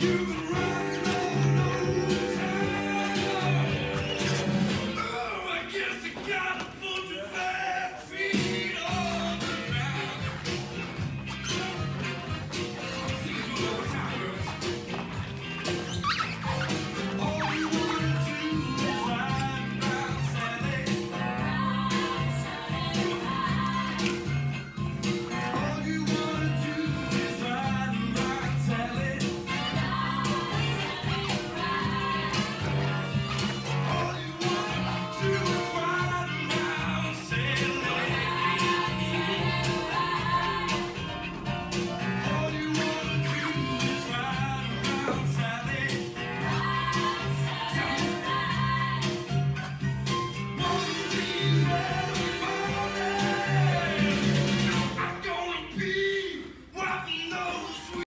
You